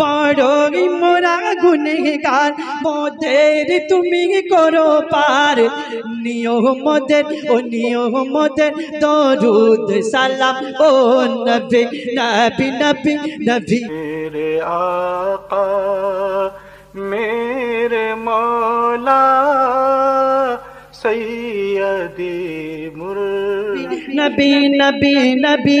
বড়ই মোরা গুনেগার মদের তুমি করো পার। নিয়মদের ও নিয়মদের দরুদ সালাম ও নবী নবী নবী নবী। মেরে আকা মেরে মৌলা সৈয়দি মুর নবী নবী নবী।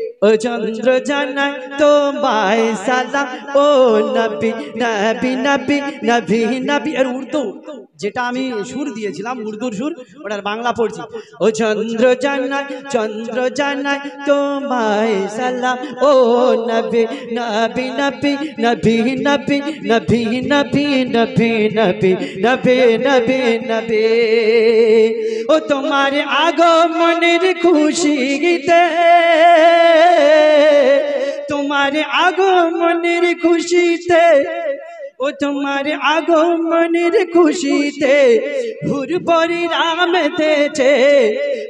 ও চন্দ্র জানায় তোমায় সালাম ও নবী নবী নবী নবী নবী আর উর্দু যেটা আমি সুর দিয়েছিলাম উর্দুর সুর ওটার বাংলা পড়ছি ও চন্দ্র জানায় চন্দ্র জানায় তোমায় সালাম ও নবী নবী নবী নবী নবী নবী নবী নবী নবী নবী নবী নবী ও তোমার আগমনের খুশি গীতে তোমার আগমনের খুশিতে ও তোমার আগমনের খুশিতে হুরবরি রাম দেছে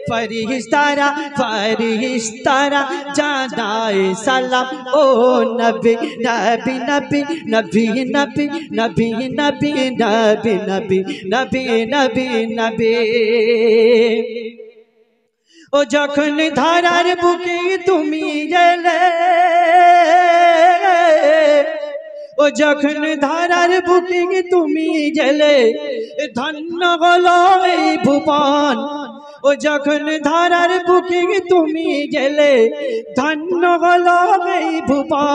ফরিস্তারা ফরিস্তারা জানায় সালাম ও নবী নবী নবী নবী নবী নবী নবী নবী নবী নবী নবী নবী ও যখন ধারার বুকে তুমি গেলে ও যখন ধারার বুকে তুমি জেলে, ধন্য হলো এই ভুবন ও যখন ধারার বুকে তুমি গেলে ধন্য হলো এই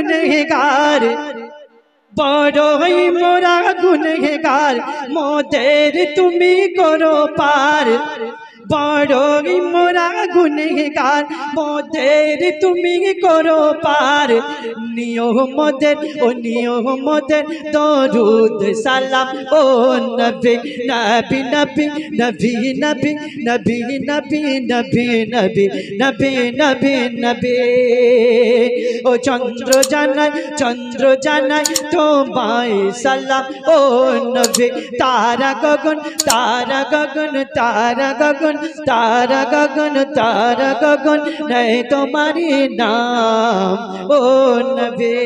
মোরা গুনগার বড়ই মোরা গুনগার মোদের তুমি করো পার। বড়ই মোরা গুনগার মোদের তুমি করো পার নিয়মদের ও নিয়মদের দরুদ সালাম ও নবী নবী নবী নবী নবী নবী নবী নবী নবী নবী নবী নবী ও চন্দ্র জানায় চন্দ্র জানায় তোমায় সালাম ও নবী তারা গগন তারা গগন তারা গগন তারা গগন তারা গগন নাই তোমারি নাম ও নবী।